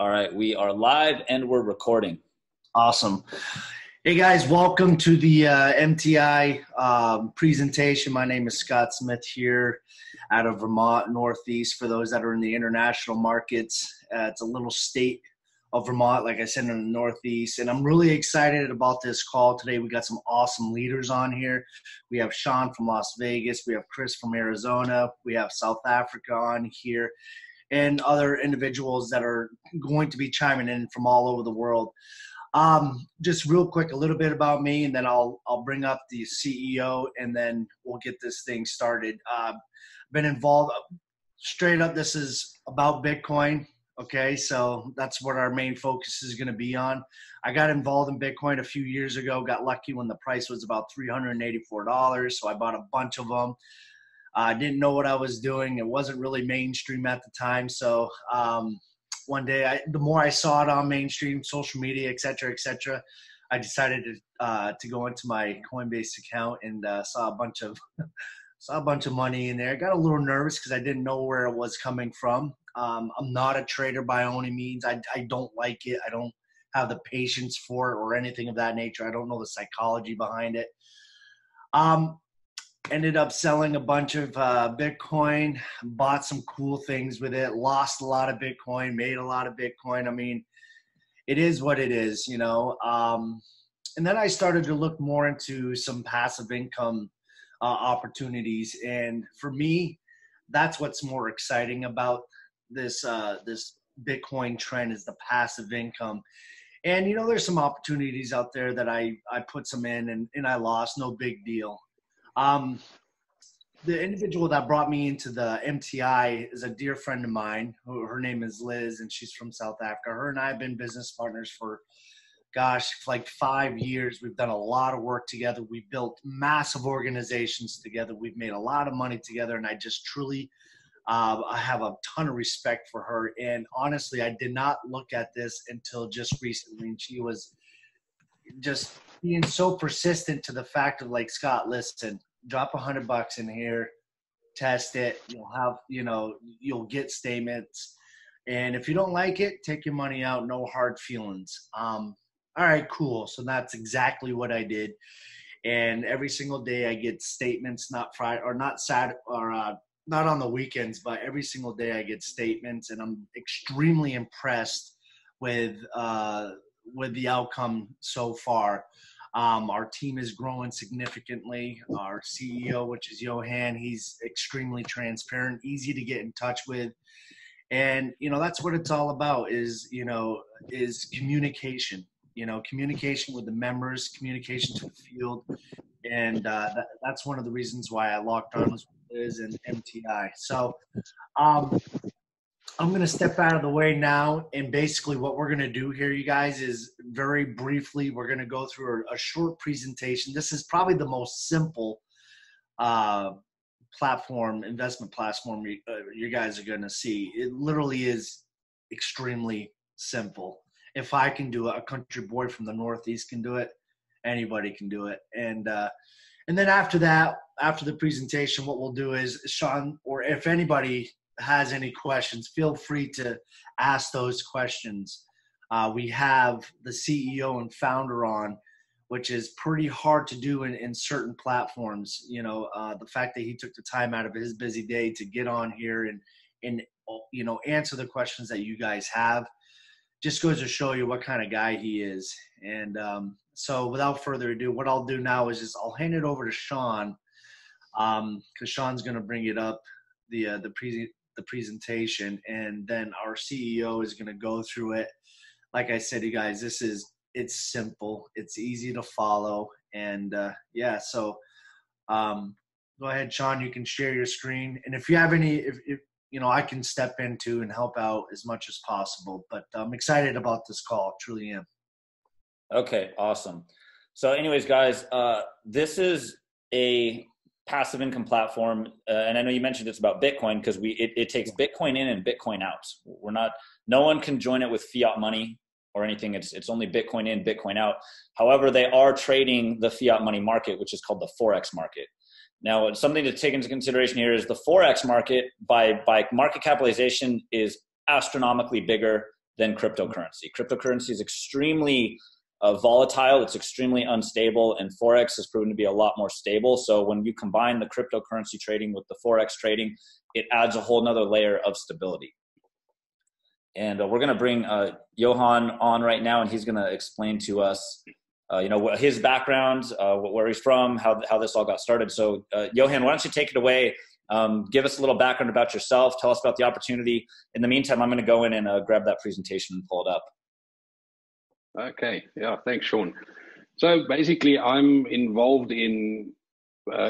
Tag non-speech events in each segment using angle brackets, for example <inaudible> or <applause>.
All right, we are live and we're recording. Awesome. Hey guys, welcome to the uh, MTI um, presentation. My name is Scott Smith here out of Vermont Northeast. For those that are in the international markets, uh, it's a little state of Vermont, like I said, in the Northeast. And I'm really excited about this call today. We got some awesome leaders on here. We have Sean from Las Vegas, we have Chris from Arizona, we have South Africa on here and other individuals that are going to be chiming in from all over the world. Um, just real quick, a little bit about me, and then I'll I'll bring up the CEO, and then we'll get this thing started. Uh, been involved straight up. This is about Bitcoin. Okay, so that's what our main focus is going to be on. I got involved in Bitcoin a few years ago. Got lucky when the price was about three hundred and eighty-four dollars, so I bought a bunch of them. I didn't know what I was doing. It wasn't really mainstream at the time. So um, one day, I, the more I saw it on mainstream social media, et cetera, et cetera, I decided to uh, to go into my Coinbase account and uh, saw a bunch of <laughs> saw a bunch of money in there. I got a little nervous because I didn't know where it was coming from. Um, I'm not a trader by any means. I, I don't like it. I don't have the patience for it or anything of that nature. I don't know the psychology behind it. Um, ended up selling a bunch of uh, Bitcoin, bought some cool things with it, lost a lot of Bitcoin, made a lot of Bitcoin. I mean, it is what it is, you know. Um, and then I started to look more into some passive income uh, opportunities, and for me, that's what's more exciting about this uh, this Bitcoin trend is the passive income. And you know, there's some opportunities out there that I I put some in and, and I lost, no big deal. Um, the individual that brought me into the MTI is a dear friend of mine. Her name is Liz, and she's from South Africa. Her and I have been business partners for, gosh, like five years. We've done a lot of work together. We've built massive organizations together. We've made a lot of money together, and I just truly, uh, I have a ton of respect for her. And honestly, I did not look at this until just recently. And she was just being so persistent to the fact of like Scott, listen, drop a hundred bucks in here, test it. You'll have, you know, you'll get statements, and if you don't like it, take your money out. No hard feelings. Um, all right, cool. So that's exactly what I did, and every single day I get statements, not Friday or not Saturday or uh, not on the weekends, but every single day I get statements, and I'm extremely impressed with uh, with the outcome so far. Um, our team is growing significantly. Our CEO, which is Johan, he's extremely transparent, easy to get in touch with. And, you know, that's what it's all about is, you know, is communication, you know, communication with the members, communication to the field. And uh, that, that's one of the reasons why I locked on with Liz and MTI. So, um, I'm going to step out of the way now. And basically, what we're going to do here, you guys, is very briefly, we're going to go through a, a short presentation. This is probably the most simple uh, platform, investment platform you, uh, you guys are going to see. It literally is extremely simple. If I can do it, a country boy from the Northeast can do it. Anybody can do it. And, uh, and then after that, after the presentation, what we'll do is Sean, or if anybody has any questions, feel free to ask those questions. Uh, we have the CEO and founder on, which is pretty hard to do in, in certain platforms. You know, uh, the fact that he took the time out of his busy day to get on here and and you know answer the questions that you guys have just goes to show you what kind of guy he is. And um, so, without further ado, what I'll do now is just I'll hand it over to Sean because um, Sean's going to bring it up the uh, the pre- the presentation, and then our CEO is going to go through it. Like I said, you guys, this is it's simple, it's easy to follow, and uh, yeah. So um, go ahead, Sean. You can share your screen, and if you have any, if, if you know, I can step into and help out as much as possible. But I'm excited about this call. Truly am. Okay, awesome. So, anyways, guys, uh, this is a passive income platform, uh, and I know you mentioned it's about Bitcoin because we it, it, takes Bitcoin in and Bitcoin out. We're not no one can join it with fiat money or anything. It's it's only Bitcoin in, Bitcoin out. However, they are trading the fiat money market, which is called the forex market. Now, something to take into consideration here is the forex market by by market capitalization is astronomically bigger than cryptocurrency. Cryptocurrency is extremely uh, volatile, it's extremely unstable, and Forex has proven to be a lot more stable. So when you combine the cryptocurrency trading with the Forex trading, it adds a whole nother layer of stability. And uh, we're going to bring uh, Johan on right now, and he's going to explain to us, uh, you know, his background, uh, where he's from, how, how this all got started. So, uh, Johan, why don't you take it away? Um, give us a little background about yourself. Tell us about the opportunity. In the meantime, I'm going to go in and grab that presentation and pull it up. Okay. Yeah. Thanks, Sean. So basically, I'm involved in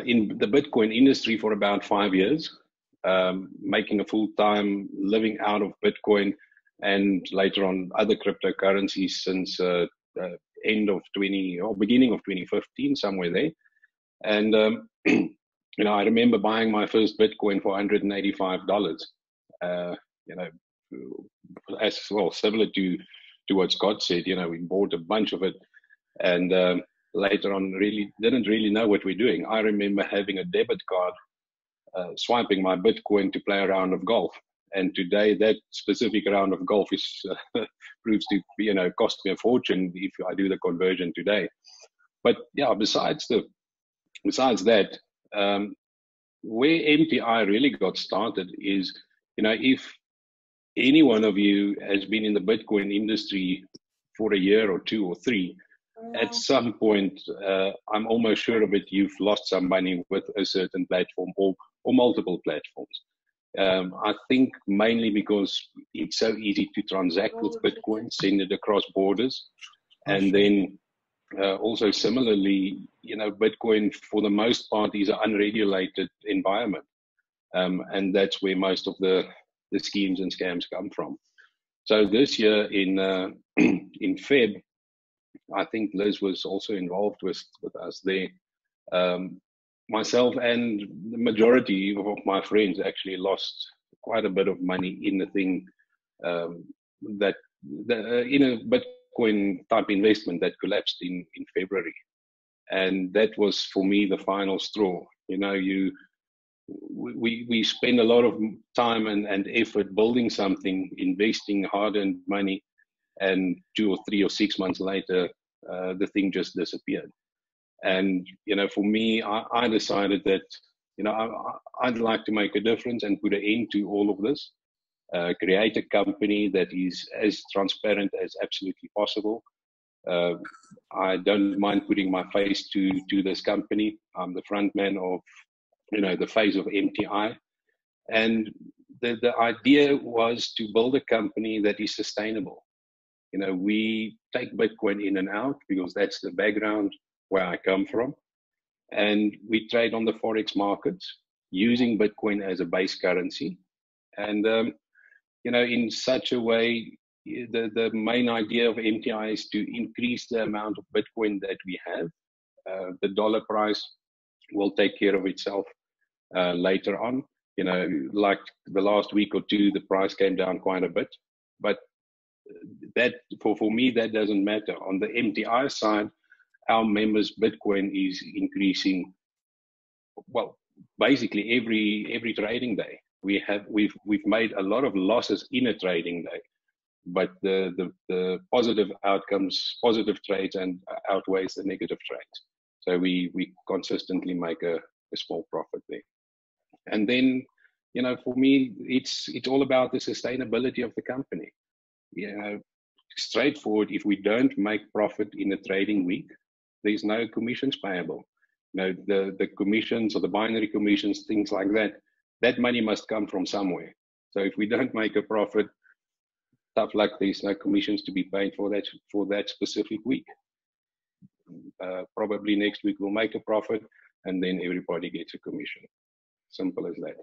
in the Bitcoin industry for about five years, um, making a full time living out of Bitcoin and later on other cryptocurrencies since uh, uh, end of 20 or beginning of 2015, somewhere there. And um, <clears throat> you know, I remember buying my first Bitcoin for 185 dollars. Uh, you know, as well similar to to what Scott said. You know, we bought a bunch of it, and um, later on, really didn't really know what we're doing. I remember having a debit card, uh, swiping my Bitcoin to play a round of golf and today, that specific round of golf is uh, <laughs> proves to you know cost me a fortune if I do the conversion today. But yeah, besides the besides that, um, where MTI really got started is you know if any one of you has been in the Bitcoin industry for a year or two or three, at some point, uh, I'm almost sure of it, you've lost some money with a certain platform or, or multiple platforms. Um, I think mainly because it's so easy to transact with Bitcoin, send it across borders, and then uh, also similarly, you know, Bitcoin for the most part is an unregulated environment, um, and that's where most of the the schemes and scams come from. So this year in uh, <clears throat> in Feb, I think Liz was also involved with with us there. Um, myself and the majority of my friends actually lost quite a bit of money in the thing um, that the, uh, in a Bitcoin type investment that collapsed in in February, and that was for me the final straw. You know, you we we spend a lot of time and, and effort building something, investing hard-earned money, and two or three or six months later, uh, the thing just disappeared. And you know, for me, I, I decided that you know I, would like to make a difference and put an end to all of this. Uh, create a company that is as transparent as absolutely possible. Uh, I don't mind putting my face to to this company. I'm the front man of you know the phase of MTI, and the the idea was to build a company that is sustainable. You know, we take Bitcoin in and out because that's the background where I come from. And we trade on the Forex markets using Bitcoin as a base currency. And, um, you know, in such a way, the, the main idea of MTI is to increase the amount of Bitcoin that we have. Uh, the dollar price will take care of itself uh, later on. You know, like the last week or two, the price came down quite a bit. But that, for, for me, that doesn't matter. On the MTI side, our members Bitcoin is increasing. Well, basically every every trading day we have we've we've made a lot of losses in a trading day, but the the, the positive outcomes, positive trades, and outweighs the negative trades. So we we consistently make a, a small profit there, and then you know for me it's it's all about the sustainability of the company. You know, straightforward. If we don't make profit in a trading week, there's no commissions payable. You know, the, the commissions or the binary commissions, things like that, that money must come from somewhere. So if we don't make a profit, tough luck, there's no commissions to be paid for that for that specific week. Uh, probably next week we'll make a profit and then everybody gets a commission. Simple as that.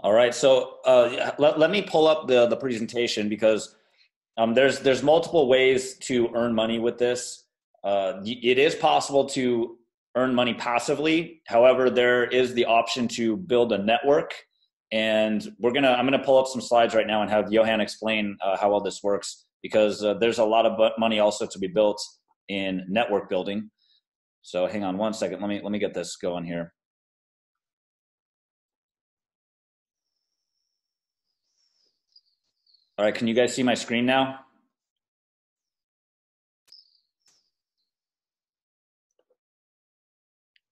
All right, so uh, let, let me pull up the, the presentation because um, there's there's multiple ways to earn money with this. Uh, it is possible to earn money passively. However, there is the option to build a network, and we're gonna I'm gonna pull up some slides right now and have Johan explain uh, how all this works because uh, there's a lot of money also to be built in network building. So hang on one second. Let me let me get this going here. All right, can you guys see my screen now?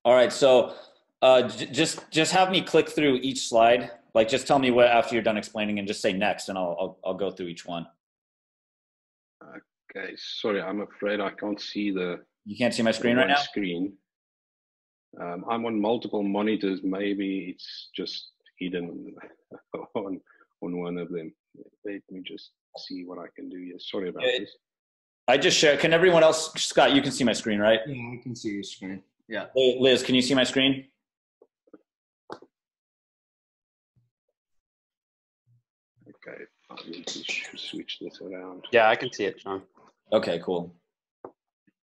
All right, so uh, j- just just have me click through each slide. Like, just tell me what after you're done explaining, and just say next, and I'll I'll, I'll go through each one. Okay, sorry, I'm afraid I can't see the You can't see my screen right now. Screen. Um, I'm on multiple monitors. Maybe it's just hidden <laughs> on on one of them. Let me just see what I can do here. Sorry about Yeah, this. I just share. Can everyone else, Scott? You can see my screen, right? Yeah, I can see your screen. Yeah. Liz, can you see my screen? Okay, I need to switch this around. Yeah, I can see it, Sean. Okay, cool.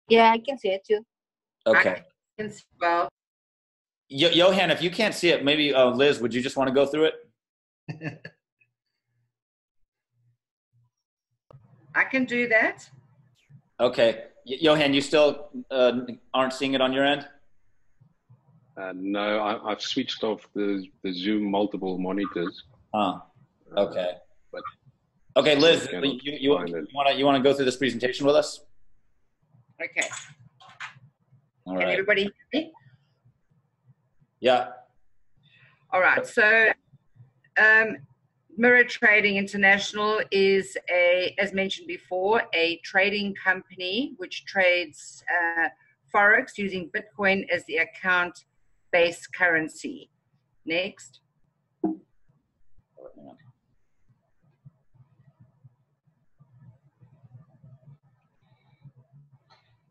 Yeah, I can see it too. Okay. Can see well. Yo- Johan, if you can't see it, maybe uh, Liz, would you just want to go through it? <laughs> I can do that. Okay. Y- Johan, you still uh, aren't seeing it on your end? Uh, no, I, I've switched off the, the Zoom multiple monitors. Huh. Uh, Okay. but Okay, Liz, cannot you, you, want to you want to go through this presentation with us? Okay. All Can right. everybody hear me? Yeah. All right. So, um, Mirror Trading International is a, as mentioned before, a trading company which trades uh, forex using Bitcoin as the account-based currency. Next.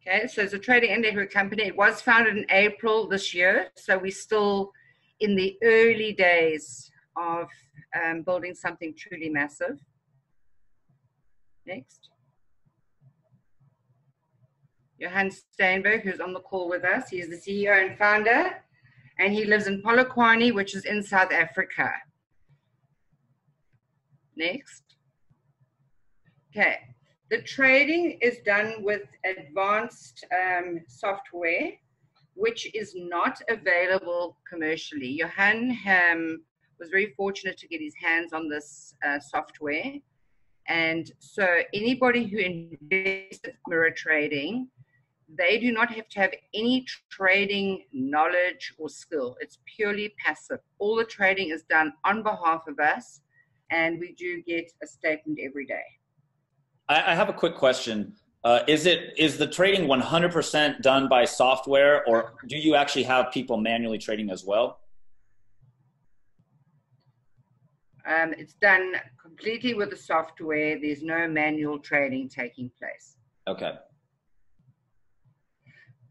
Okay, so it's a trading and network company. It was founded in April this year, so we're still in the early days of um, building something truly massive. Next. Johan Steynberg, who's on the call with us, He's the CEO and founder, and he lives in Polokwane, which is in South Africa. Next. Okay, the trading is done with advanced um, software, which is not available commercially. Johan um, was very fortunate to get his hands on this uh, software. And so anybody who invests in mirror trading, they do not have to have any trading knowledge or skill. It's purely passive. All the trading is done on behalf of us, and we do get a statement every day. I, I have a quick question. Uh, is it is the trading 100% done by software, or do you actually have people manually trading as well? Um, it's done completely with the software. There's no manual trading taking place. Okay.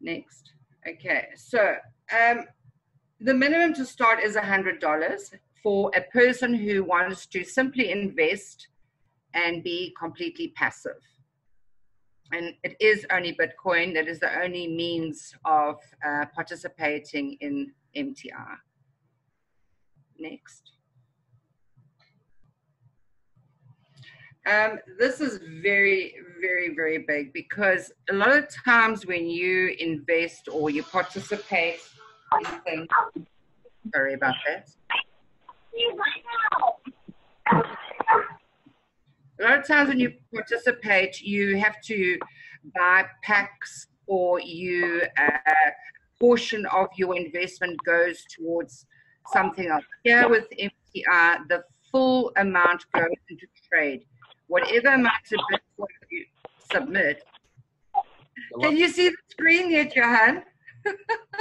Next. Okay, so um, the minimum to start is $100 for a person who wants to simply invest and be completely passive. And it is only Bitcoin that is the only means of uh, participating in MTR. Next. Um, this is very, very, very big because a lot of times when you invest or you participate in things, sorry about that. A lot of times when you participate, you have to buy packs or you uh, portion of your investment goes towards something else. Here with MTR, the full amount goes into trade. Whatever amount of Bitcoin you submit. Can you see the screen yet, Johan? <laughs>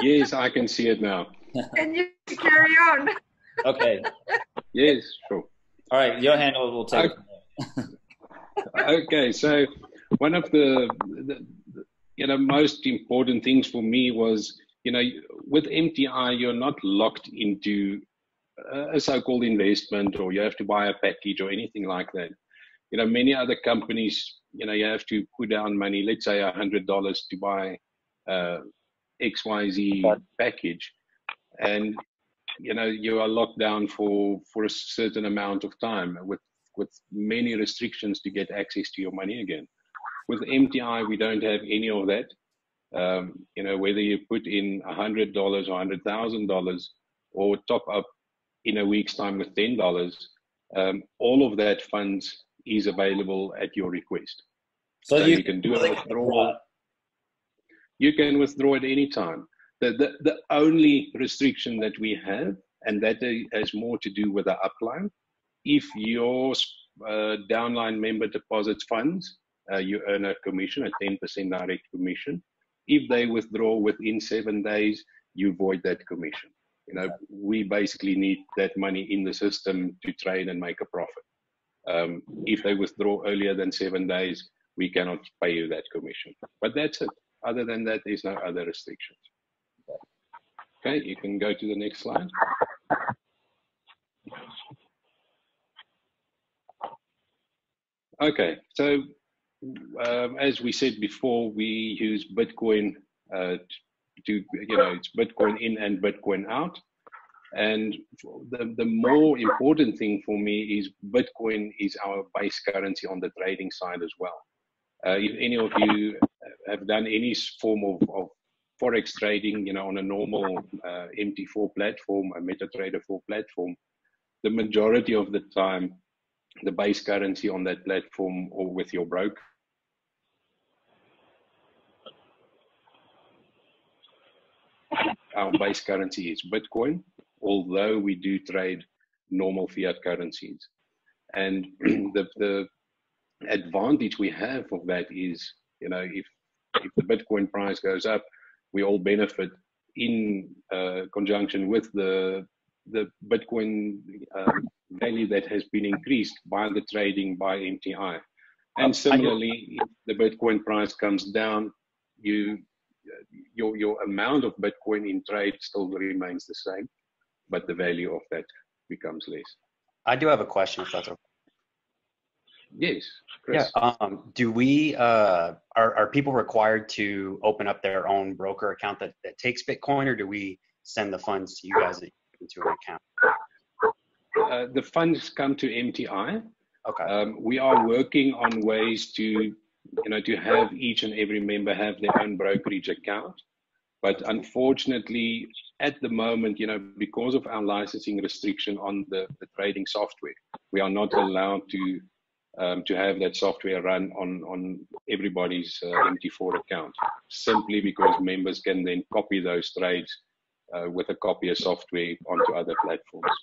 Yes, I can see it now. Can you carry on? <laughs> Okay. Yes, sure. All right. Johan will, will take it. okay, so one of the, the, you know most important things for me was you know with MTI you're not locked into a so-called investment or you have to buy a package or anything like that. You know many other companies you know you have to put down money, let's say a hundred dollars to buy uh, XYZ package, and you know you are locked down for for a certain amount of time with with many restrictions to get access to your money again. With MTI, we don't have any of that. Um, you know, whether you put in $100 or $100,000 or top up in a week's time with $10, um, all of that funds is available at your request. So, So you, you can do a withdrawal. You can withdraw at any time. The, the, the only restriction that we have, and that has more to do with the upline, if your uh, downline member deposits funds, uh, you earn a commission, a 10% direct commission. If they withdraw within seven days, you void that commission. You know, we basically need that money in the system to trade and make a profit. Um, if they withdraw earlier than seven days, we cannot pay you that commission. But that's it. Other than that, there's no other restrictions. Okay, you can go to the next slide. Okay, so um, as we said before, we use Bitcoin uh, to, you know, it's Bitcoin in and Bitcoin out. And the, the more important thing for me is Bitcoin is our base currency on the trading side as well. Uh, if any of you have done any form of, of forex trading, you know, on a normal uh, MT4 platform, a MetaTrader 4 platform, the majority of the time, the base currency on that platform or with your broker our base currency is Bitcoin, although we do trade normal fiat currencies. And <clears throat> the, the advantage we have of that is, you know, if, if the Bitcoin price goes up, we all benefit in uh, conjunction with the, the Bitcoin um, value that has been increased by the trading by MTI. And similarly, if the Bitcoin price comes down, you your your amount of Bitcoin in trade still remains the same, but the value of that becomes less. I do have a question, if that's okay. Yes, Chris. Yeah. Um, do we uh, are are people required to open up their own broker account that, that takes Bitcoin, or do we send the funds to you guys into an account? Uh, the funds come to MTI. Okay. Um, we are working on ways to, you know, to have each and every member have their own brokerage account. But unfortunately, at the moment, you know, because of our licensing restriction on the, the trading software, we are not allowed to um, to have that software run on on everybody's uh, MT4 account, simply because members can then copy those trades uh, with a copy of software onto other platforms.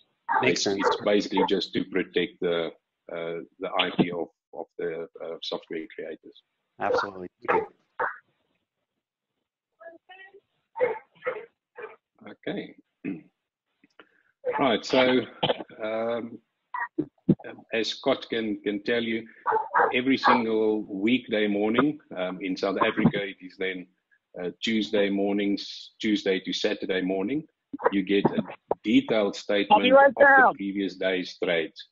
Makes it's, sense. It's basically just to protect the uh, the IP of, of the uh, software creators. Absolutely. Okay. Right. So, um, as Scott can can tell you, every single weekday morning um, in South Africa, it is then uh, Tuesday mornings, Tuesday to Saturday morning, you get a detailed statement of the previous day's trades.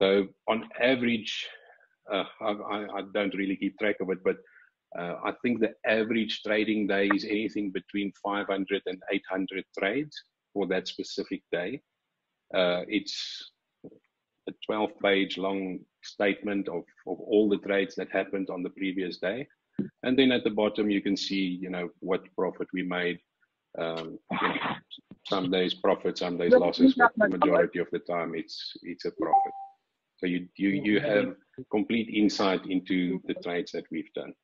So, on average, uh, I, I I don't really keep track of it, but uh, I think the average trading day is anything between 500 and 800 trades for that specific day. Uh, it's a 12 page long statement of, of all the trades that happened on the previous day. And then at the bottom, you can see, you know, what profit we made. Um, you know, some days profit, some days losses, but the majority of the time it's, it's a profit. So you, you, you have complete insight into the trades that we've done.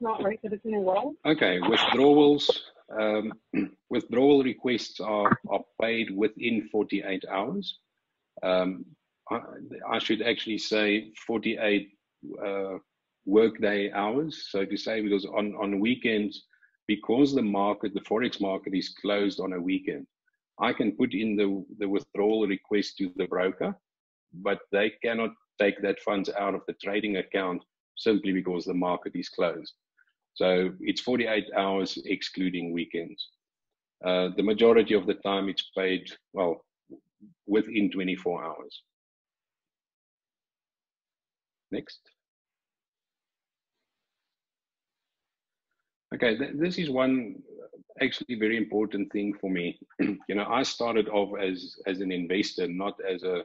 Not right that it's in a row. Okay, withdrawals. Um, <clears throat> withdrawal requests are, are paid within 48 hours. Um, I, I should actually say 48 uh, workday hours, so to say, because on, on weekends, because the market, the forex market is closed on a weekend, I can put in the, the withdrawal request to the broker, but they cannot take that funds out of the trading account simply because the market is closed. So it's 48 hours excluding weekends. Uh, the majority of the time it's paid, well, within 24 hours. Next. Okay, th this is one actually very important thing for me. <clears throat> you know, I started off as as an investor, not as a,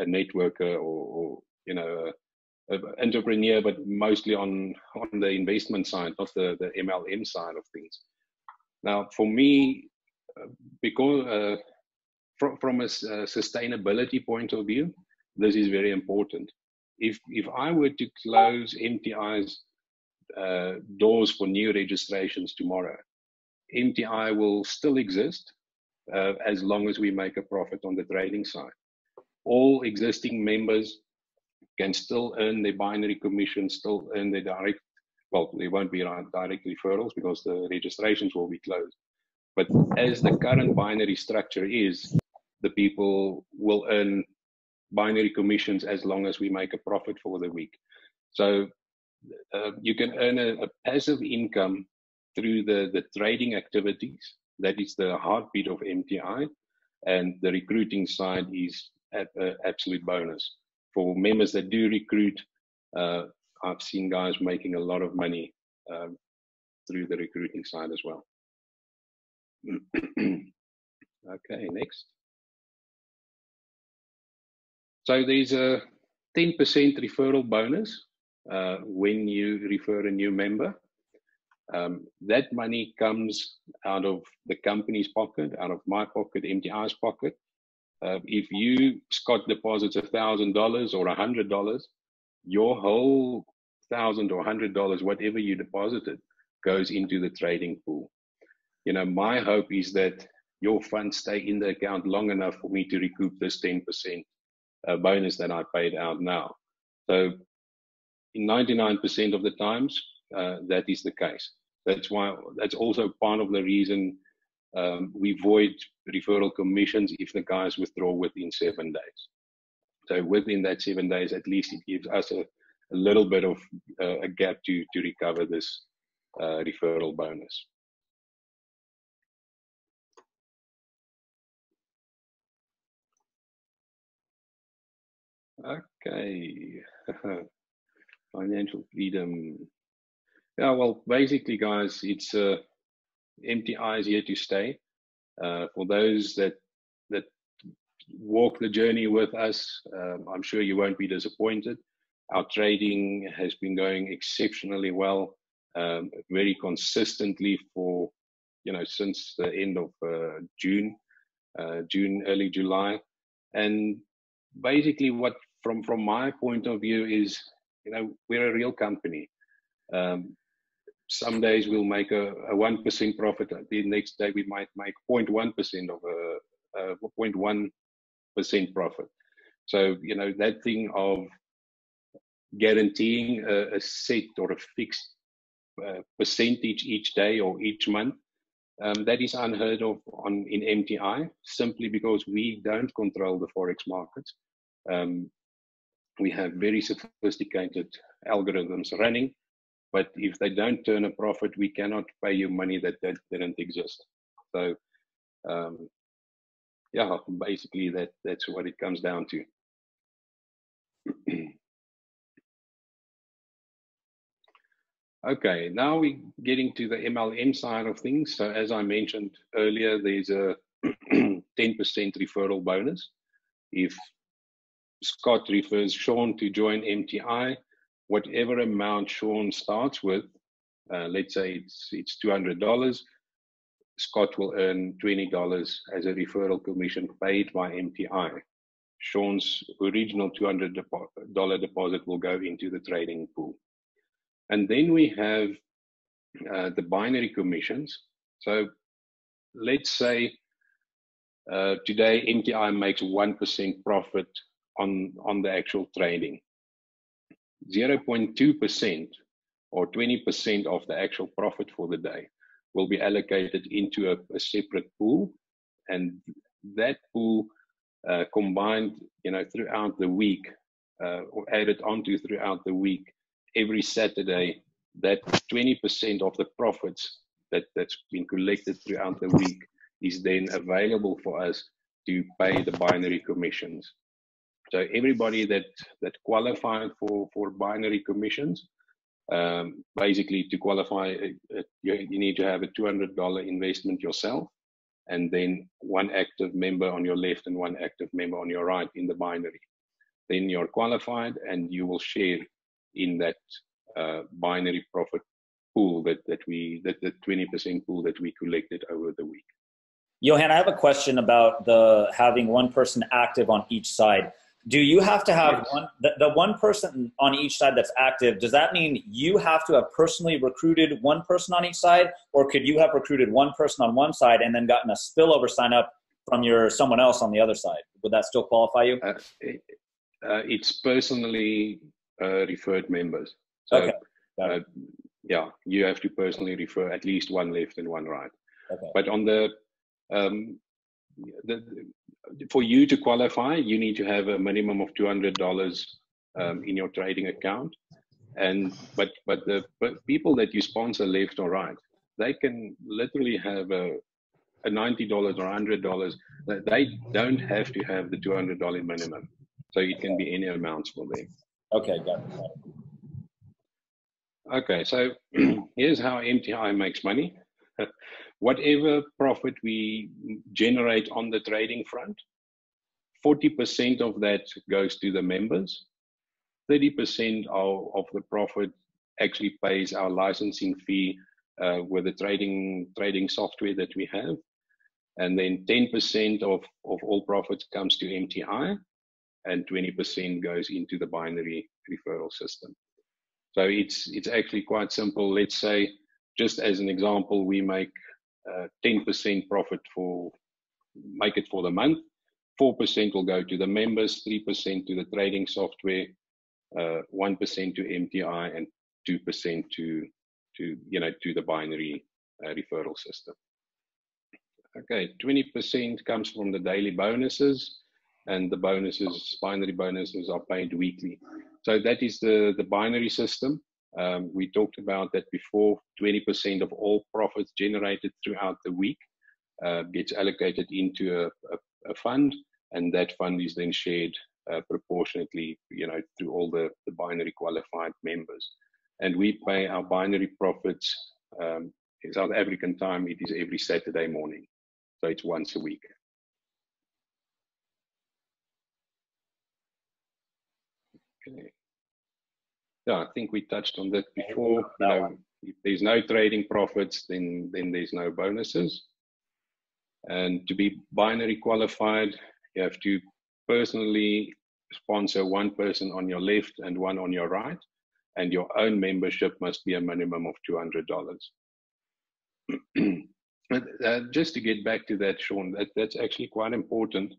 a networker or, or you know, a, a entrepreneur, but mostly on on the investment side, not the the MLM side of things. Now, for me, uh, because uh, from, from a sustainability point of view, this is very important. If if I were to close MTI's uh, doors for new registrations tomorrow, MTI will still exist uh, as long as we make a profit on the trading side. All existing members can still earn their binary commission, still earn their direct, well, they won't be direct referrals because the registrations will be closed. But as the current binary structure is, the people will earn binary commissions as long as we make a profit for the week. So uh, you can earn a, a, passive income through the, the trading activities. That is the heartbeat of MTI. And the recruiting side is an absolute bonus. For members that do recruit, uh, I've seen guys making a lot of money um, through the recruiting side as well. <clears throat> okay, next. So there's a 10% referral bonus uh, when you refer a new member. Um, that money comes out of the company's pocket, out of my pocket, MTI's pocket. Uh, if you, Scott, deposits a $1,000 or a $100, your whole thousand or hundred dollars, whatever you deposited, goes into the trading pool. You know, my hope is that your funds stay in the account long enough for me to recoup this 10% uh, bonus that I paid out now. So, in 99% of the times, uh, that is the case. That's why that's also part of the reason um, we void referral commissions if the guys withdraw within seven days. So within that seven days, at least it gives us a, a little bit of uh, a gap to to recover this uh, referral bonus. Okay, <laughs> financial freedom. Yeah, well, basically, guys, it's uh, MTI is here to stay. Uh, for those that that walk the journey with us, um, I'm sure you won't be disappointed. Our trading has been going exceptionally well, um, very consistently for you know since the end of uh, June, uh, June, early July, and basically what from from my point of view is you know we're a real company. Um, some days we'll make a, a 1% profit. The next day we might make 0.1% of a, a 0.1% profit. So, you know, that thing of guaranteeing a, a set or a fixed uh, percentage each day or each month, um, that is unheard of on in MTI simply because we don't control the forex markets. Um, we have very sophisticated algorithms running but if they don't turn a profit, we cannot pay you money that, that didn't exist. So, um, yeah, basically that that's what it comes down to. <clears throat> okay, now we're getting to the MLM side of things. So as I mentioned earlier, there's a <clears throat> 10% referral bonus. If Scott refers Sean to join MTI, whatever amount Sean starts with, uh, let's say it's it's two hundred dollars, Scott will earn twenty dollars as a referral commission paid by MTI. Sean's original two hundred dollar deposit will go into the trading pool, and then we have uh, the binary commissions. So let's say uh, today MTI makes one percent profit on on the actual trading 0.2% or 20% of the actual profit for the day will be allocated into a, a separate pool. And that pool uh, combined, you know, throughout the week uh, or added onto throughout the week, every Saturday, that 20% of the profits that, that's been collected throughout the week is then available for us to pay the binary commissions. So everybody that that qualified for for binary commissions, um, basically to qualify, uh, you, you need to have a two hundred dollar investment yourself, and then one active member on your left and one active member on your right in the binary. Then you're qualified, and you will share in that uh, binary profit pool that that we that the twenty percent pool that we collected over the week. Johan, I have a question about the having one person active on each side. Do you have to have Yes. one the, the one person on each side that's active? Does that mean you have to have personally recruited one person on each side, or could you have recruited one person on one side and then gotten a spillover sign up from your someone else on the other side? Would that still qualify you? Uh, it- uh, it's personally uh, referred members. So, Okay, uh, yeah, you have to personally refer at least one left and one right. Okay. But on the, um, the, for you to qualify, you need to have a minimum of two hundred dollars um, in your trading account, and but but the but people that you sponsor left or right, they can literally have a a ninety dollars or hundred dollars. They don't have to have the two hundred dollar minimum, so it can be any amounts for them. Okay, got it. got it. Okay, so <clears throat> here's how MTI makes money. <laughs> Whatever profit we generate on the trading front, 40% of that goes to the members. 30% of, of the profit actually pays our licensing fee uh, with the trading trading software that we have. And then 10% of, of all profits comes to MTI and 20% goes into the binary referral system. So it's it's actually quite simple. Let's say, just as an example, we make uh, 10% profit for make it for the month. Four percent will go to the members, three percent to the trading software, uh, one percent to MTI, and two percent to to you know to the binary uh, referral system. Okay, 20% comes from the daily bonuses, and the bonuses, binary bonuses, are paid weekly. So that is the, the binary system. Um, we talked about that before. 20% of all profits generated throughout the week uh, gets allocated into a, a, a, fund, and that fund is then shared uh, proportionately, you know, through all the, the binary qualified members. And we pay our binary profits um, in South African time. It is every Saturday morning, so it's once a week. Okay. Yeah, I think we touched on that before. You know, if there's no trading profits, then then there's no bonuses. And to be binary qualified, you have to personally sponsor one person on your left and one on your right, and your own membership must be a minimum of two hundred dollars. <clears throat> uh, just to get back to that, Sean, that, that's actually quite important.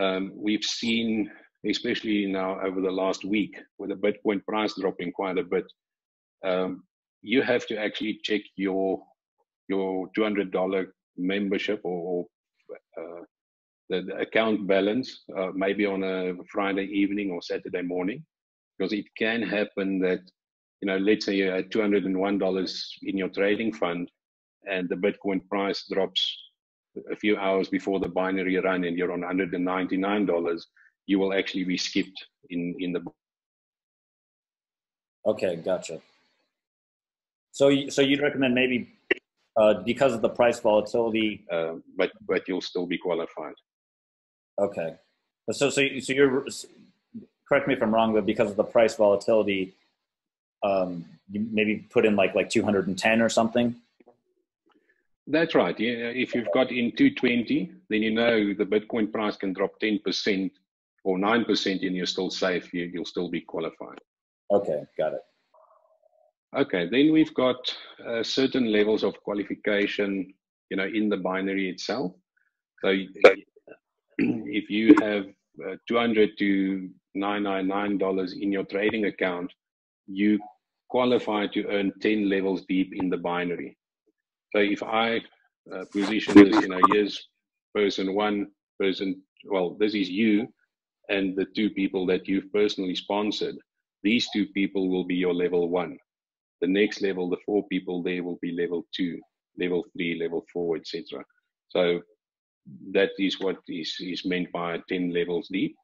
Um, we've seen especially now over the last week with the Bitcoin price dropping quite a bit, um, you have to actually check your your two hundred dollar membership or, uh, the, the, account balance uh, maybe on a Friday evening or Saturday morning, because it can happen that you know let's say you had two hundred and one dollars in your trading fund, and the Bitcoin price drops a few hours before the binary run and you're on $199 you will actually be skipped in in the okay gotcha. So so you'd recommend maybe uh, because of the price volatility? Uh, but but you'll still be qualified. Okay. So so so you're correct me if i'm wrong but because of the price volatility um you maybe put in like like 210 or something? That's right. Yeah if you've got in 220 then you know the bitcoin price can drop 10% or 9% and you're still safe, you, you'll still be qualified. Okay, got it. Okay, then we've got uh, certain levels of qualification, you know, in the binary itself. So <clears throat> if you have uh, 200 to 999 dollars in your trading account, you qualify to earn 10 levels deep in the binary. So if I uh, position this, you know, here's person one, person, well, this is you, and the two people that you've personally sponsored, these two people will be your level one. The next level, the four people there will be level two, level three, level four, etc. So that is what is, is meant by 10 levels deep.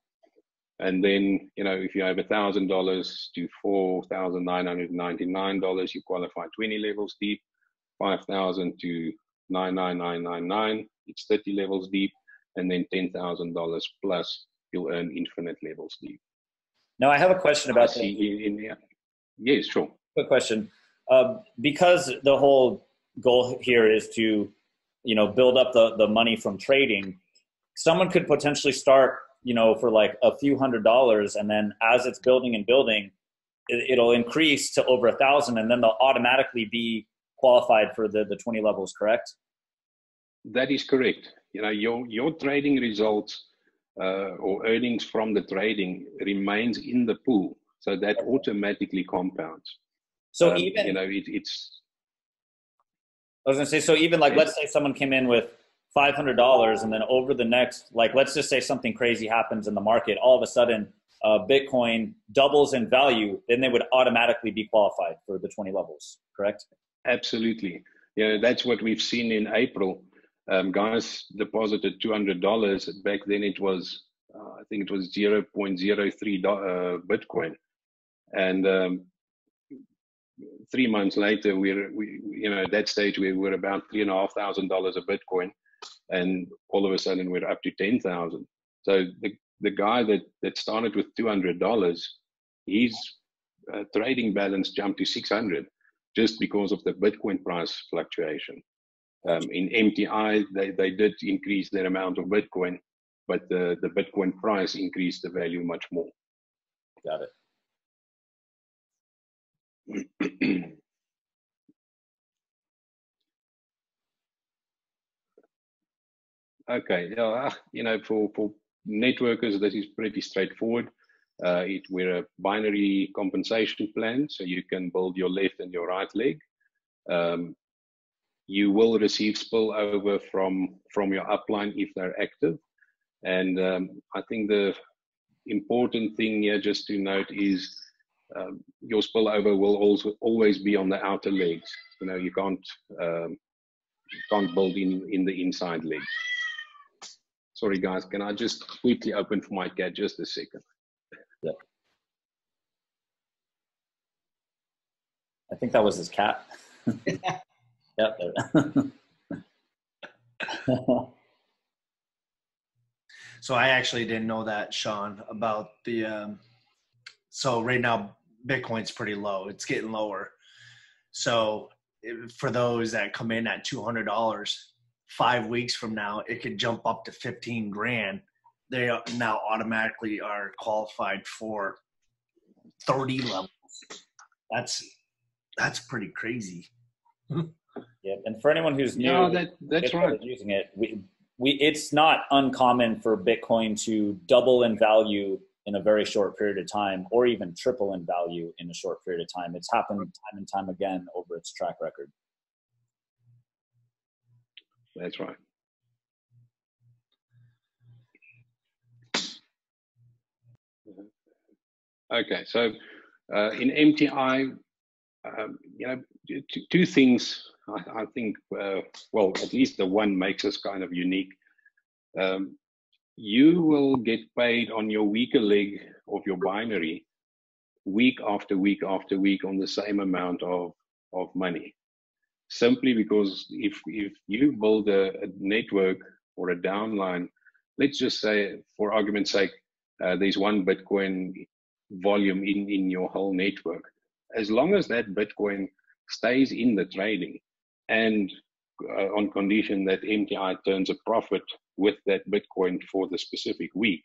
And then, you know, if you have a thousand dollars to four thousand nine hundred ninety nine dollars, you qualify 20 levels deep. Five thousand to nine nine nine nine nine, it's 30 levels deep, and then ten thousand dollars plus you'll earn infinite levels deep. Now, I have a question about the, in, in, in, Yes, sure. Quick question. Um, because the whole goal here is to you know build up the the money from trading someone could potentially start you know for like a few hundred dollars and then as it's building and building it, will increase to over a thousand and then they'll automatically be qualified for the the 20 levels correct that is correct you know your your trading results uh, or earnings from the trading remains in the pool so that automatically compounds so um, even you know it, it's I was gonna say, so even like, let's say someone came in with five hundred dollars, and then over the next, like, let's just say something crazy happens in the market, all of a sudden, uh, Bitcoin doubles in value, then they would automatically be qualified for the twenty levels, correct? Absolutely. Yeah, that's what we've seen in April. Um, guys deposited two hundred dollars. Back then, it was, uh, I think it was zero point zero three uh, Bitcoin, and um, three months later, we're, we, you know, at that stage, we were about three and a half thousand dollars of Bitcoin. And all of a sudden, we're up to 10,000. So the, the guy that, that started with $200, his uh, trading balance jumped to 600 just because of the Bitcoin price fluctuation. Um, in MTI, they, they did increase their amount of Bitcoin, but the, the Bitcoin price increased the value much more. Got it. <clears throat> okay, yeah, you know, for, for networkers, this is pretty straightforward. Uh, it, we're a binary compensation plan, so you can build your left and your right leg. Um, you will receive spillover from from your upline if they're active. And um, I think the important thing here just to note is um, your spillover will also always be on the outer legs. You know, you can't um, can't build in in the inside legs. Sorry, guys. Can I just quickly open for my cat just a second? Yeah. I think that was his cat. <laughs> yep. <laughs> so I actually didn't know that, Sean, about the. Um, so right now Bitcoin's pretty low. It's getting lower. So for those that come in at two hundred dollars, five weeks from now it could jump up to fifteen grand. They now automatically are qualified for thirty levels. That's that's pretty crazy. <laughs> yeah, and for anyone who's new, no, that, that's right. Using it, we, we it's not uncommon for Bitcoin to double in value in a very short period of time or even triple in value in a short period of time. It's happened time and time again over its track record. That's right. Okay, so uh, in MTI, um, you know, two, two things I, I think, uh, well, at least the one makes us kind of unique. Um, you will get paid on your weaker leg of your binary week after week after week on the same amount of, of money. Simply because if, if you build a, a network or a downline, let's just say, for argument's sake, uh, there's one Bitcoin volume in, in your whole network. As long as that Bitcoin stays in the trading and uh, on condition that MTI turns a profit with that Bitcoin for the specific week,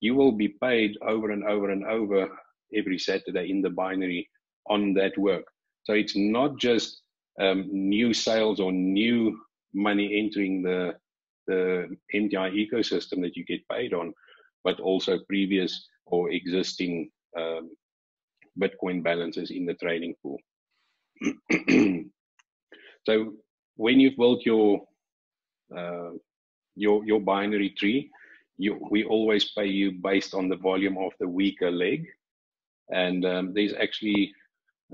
you will be paid over and over and over every Saturday in the binary on that work. So it's not just um, new sales or new money entering the the MTI ecosystem that you get paid on, but also previous or existing um, Bitcoin balances in the trading pool. <clears throat> so when you've built your uh, your your binary tree, you, we always pay you based on the volume of the weaker leg, and um, there's actually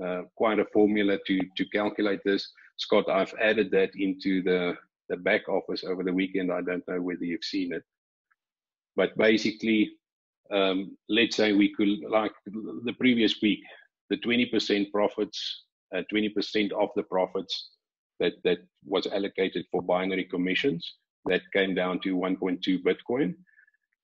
uh, quite a formula to to calculate this. Scott, I've added that into the the back office over the weekend. I don't know whether you've seen it, but basically, um, let's say we could like the previous week, the 20% profits, uh, 20% of the profits that that was allocated for binary commissions that came down to 1.2 Bitcoin.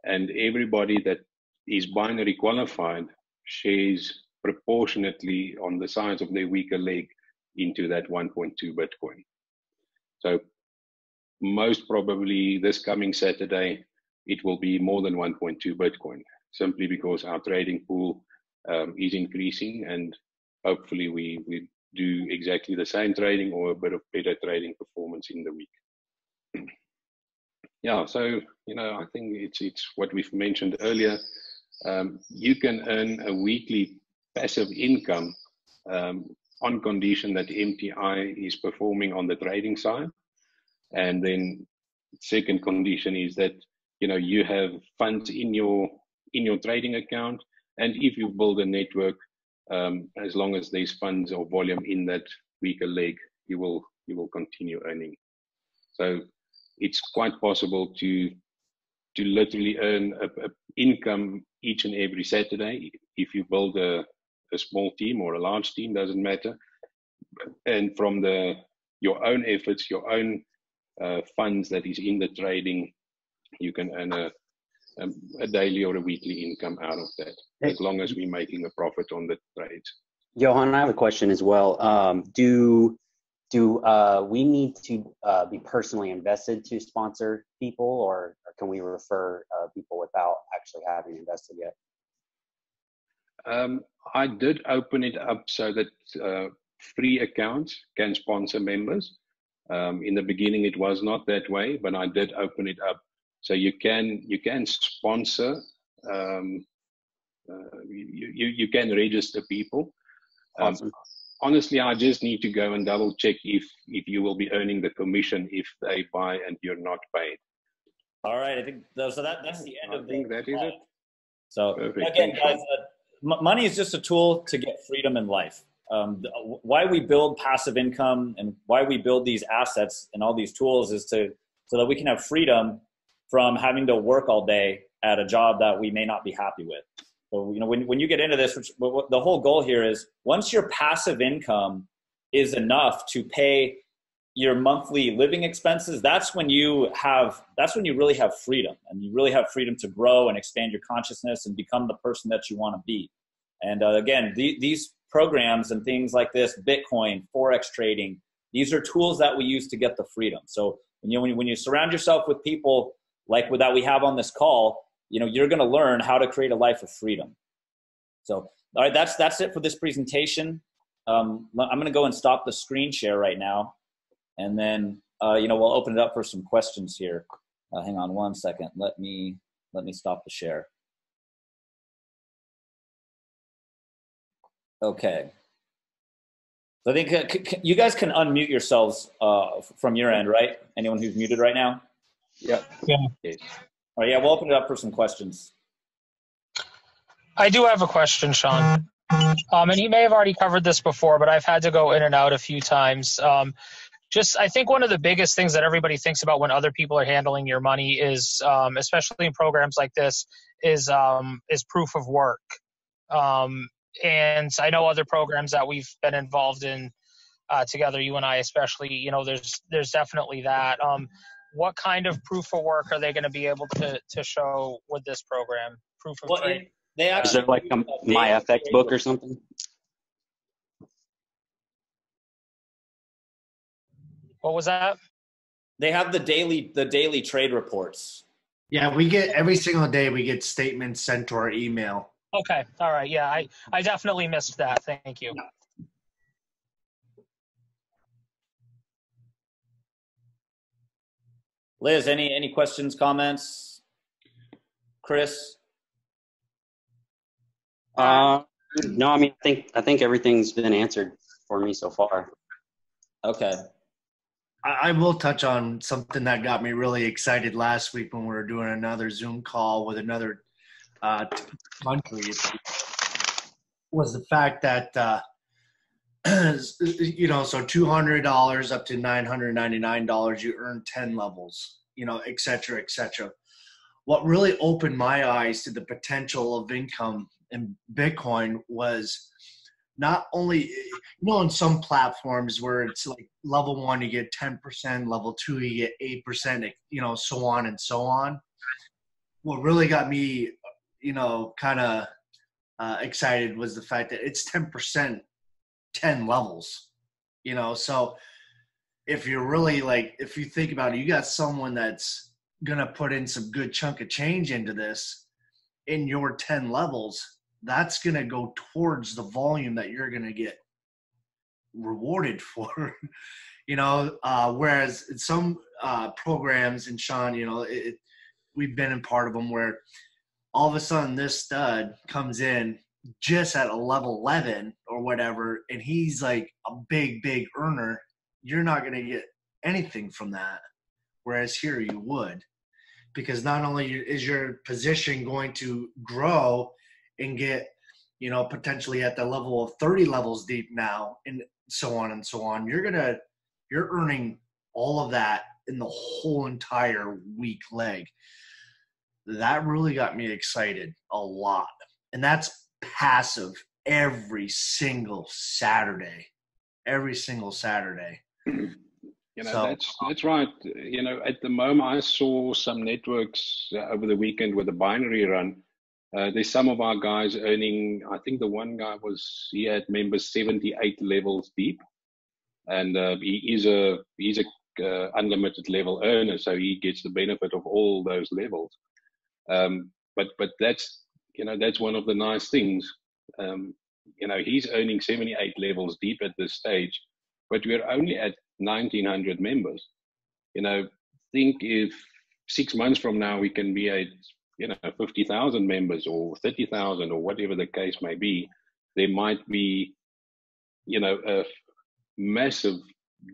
And everybody that is binary qualified shares proportionately on the size of their weaker leg into that 1.2 Bitcoin. So most probably this coming Saturday, it will be more than 1.2 Bitcoin, simply because our trading pool um, is increasing and hopefully we, we do exactly the same trading or a bit of better trading performance in the week. <clears throat> yeah, so, you know, I think it's, it's what we've mentioned earlier. Um, you can earn a weekly passive income um, on condition that MTI is performing on the trading side. And then second condition is that you know you have funds in your in your trading account, and if you build a network, um, as long as there's funds or volume in that weaker leg, you will you will continue earning. So it's quite possible to to literally earn a, a income each and every Saturday if you build a, a small team or a large team doesn't matter and from the your own efforts your own uh, funds that is in the trading you can earn a, a, a daily or a weekly income out of that as long as we're making a profit on the trades johan i have a question as well. Um, do do uh, we need to uh, be personally invested to sponsor people or, or can we refer uh, people without actually having invested yet? Um, I did open it up so that uh, free accounts can sponsor members. Um, in the beginning, it was not that way, but I did open it up so you can you can sponsor. Um, uh, you, you you can register people. Um, awesome. honestly, I just need to go and double check if if you will be earning the commission if they buy and you're not paid. All right, I think so. That that's the end I of think the that is it. So Perfect. again, guys, uh, money is just a tool to get freedom in life. Um, the, why we build passive income and why we build these assets and all these tools is to so that we can have freedom from having to work all day at a job that we may not be happy with. So, you know, when, when you get into this, which, the whole goal here is once your passive income is enough to pay your monthly living expenses, that's when you have, that's when you really have freedom and you really have freedom to grow and expand your consciousness and become the person that you want to be. And uh, again, the, these programs and things like this, Bitcoin, Forex trading, these are tools that we use to get the freedom. So, you know, when you, when you surround yourself with people like that we have on this call, you know, you're going to learn how to create a life of freedom. So, all right, that's that's it for this presentation. Um, I'm going to go and stop the screen share right now, and then uh, you know we'll open it up for some questions here. Uh, hang on one second. Let me let me stop the share. Okay. So I think uh, you guys can unmute yourselves uh, from your end, right? Anyone who's muted right now? Yeah. Yeah. All right, yeah, we'll open it up for some questions. I do have a question, Sean. Um, and he may have already covered this before, but I've had to go in and out a few times. Um, just, I think one of the biggest things that everybody thinks about when other people are handling your money is, um, especially in programs like this, is um, is proof of work. Um, and I know other programs that we've been involved in uh, together, you and I especially. You know, there's there's definitely that. Um, what kind of proof of work are they going to be able to, to show with this program? Proof of well, trade? They actually, Is there like a my FX book or something? What was that? They have the daily the daily trade reports. Yeah, we get every single day we get statements sent to our email. Okay. All right. Yeah, I I definitely missed that. Thank you. Liz, any any questions, comments? Chris? Uh, no, I mean, I think I think everything's been answered for me so far. Okay. I, I will touch on something that got me really excited last week when we were doing another Zoom call with another uh, country. Was the fact that uh, <clears throat> you know, so two hundred dollars up to nine hundred ninety nine dollars, you earn ten levels, you know, et cetera, et cetera. What really opened my eyes to the potential of income in Bitcoin was not only you know on some platforms where it's like level one you get 10% level two you get 8% you know so on and so on what really got me you know kind of uh, excited was the fact that it's 10% 10 levels you know so if you're really like, if you think about it, you got someone that's gonna put in some good chunk of change into this in your 10 levels, that's gonna go towards the volume that you're gonna get rewarded <laughs> for. you know, uh, whereas in some uh, programs, and Sean, you know, it, we've been in part of them where all of a sudden this stud comes in just at a level 11 or whatever, and he's like a big, big earner. You're not going to get anything from that. Whereas here you would, because not only is your position going to grow and get, you know, potentially at the level of 30 levels deep now, and so on and so on, you're going to you're earning all of that in the whole entire week leg. That really got me excited a lot. And that's passive every single Saturday. Every single Saturday. You know, so, that's that's right. You know, at the moment, I saw some networks uh, over the weekend with a binary run. Uh, there's some of our guys earning. I think the one guy was he had members 78 levels deep, and uh, he is a he's a uh, unlimited level earner, so he gets the benefit of all those levels. Um, but but that's you know that's one of the nice things. Um, you know he's earning 78 levels deep at this stage, but we're only at 1900 members. You know, think if six months from now we can be at you know 50,000 members or 30,000 or whatever the case may be, there might be you know a massive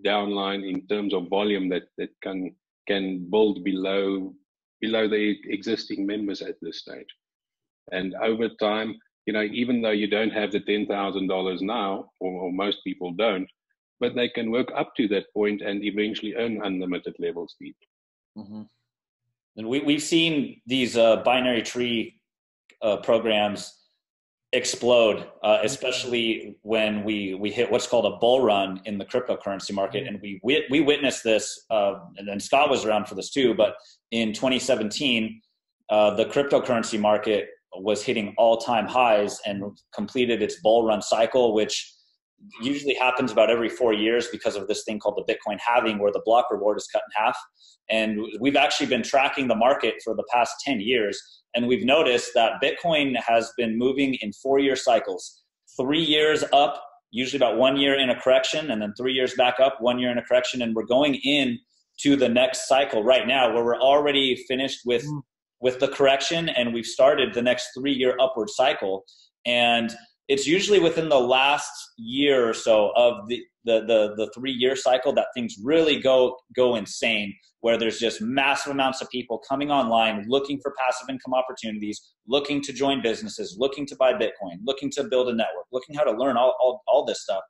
downline in terms of volume that that can can build below below the existing members at this stage. And over time, you know, even though you don't have the ten thousand dollars now, or, or, most people don't, but they can work up to that point and eventually earn unlimited level speed. Mm-hmm. And we we've seen these uh, binary tree uh, programs explode, uh, especially when we we hit what's called a bull run in the cryptocurrency market, and we we, we witnessed this, uh, and then Scott was around for this too. But in 2017, uh, the cryptocurrency market was hitting all time highs and completed its bull run cycle, which usually happens about every four years because of this thing called the Bitcoin halving, where the block reward is cut in half. And we've actually been tracking the market for the past 10 years and we've noticed that Bitcoin has been moving in four year cycles three years up, usually about one year in a correction, and then three years back up, one year in a correction. And we're going in to the next cycle right now where we're already finished with. Mm. With the correction, and we've started the next three year upward cycle. And it's usually within the last year or so of the the the, the three year cycle that things really go go insane where there's just massive amounts of people coming online looking for passive income opportunities looking to join businesses looking to buy bitcoin looking to build a network looking how to learn all, all, all this stuff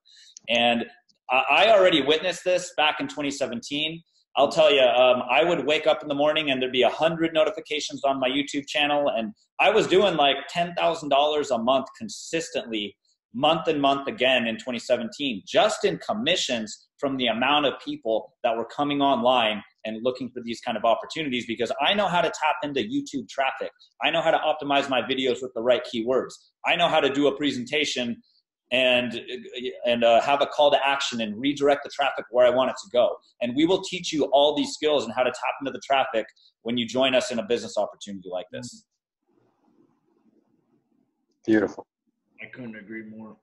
and i already witnessed this back in 2017 I'll tell you, um, I would wake up in the morning and there'd be a hundred notifications on my YouTube channel, and I was doing like ten thousand dollars a month consistently, month and month again in 2017, just in commissions from the amount of people that were coming online and looking for these kind of opportunities. Because I know how to tap into YouTube traffic, I know how to optimize my videos with the right keywords, I know how to do a presentation and and uh, have a call to action and redirect the traffic where I want it to go. And we will teach you all these skills and how to tap into the traffic when you join us in a business opportunity like this. Beautiful. I couldn't agree more.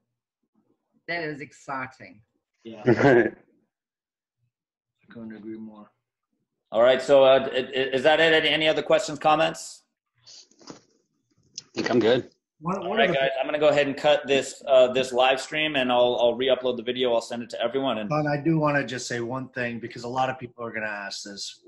That is exciting. Yeah. <laughs> I couldn't agree more. All right. So, uh, is that it? Any, any other questions, comments? I think I'm good. One, one All right, guys, I'm going to go ahead and cut this uh, this live stream, and I'll I'll re-upload the video. I'll send it to everyone. And I do want to just say one thing because a lot of people are going to ask this: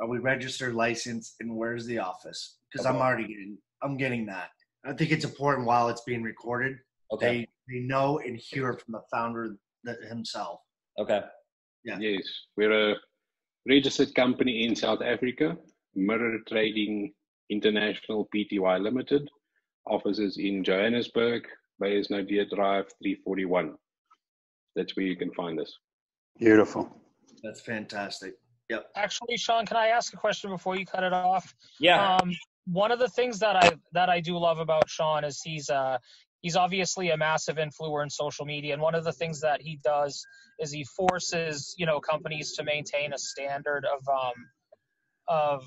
Are we registered, licensed, and where's the office? Because okay. I'm already getting I'm getting that. I think it's important while it's being recorded. Okay. They, they know and hear from the founder that himself. Okay. Yeah. Yes, we're a registered company in South Africa, Mirror Trading International Pty Limited offices in Johannesburg, Beyers Naudé Drive 341. That's where you can find us. Beautiful. That's fantastic. Yep. Actually, Sean, can I ask a question before you cut it off? Yeah. Um, one of the things that I that I do love about Sean is he's uh he's obviously a massive influencer in social media and one of the things that he does is he forces you know companies to maintain a standard of um of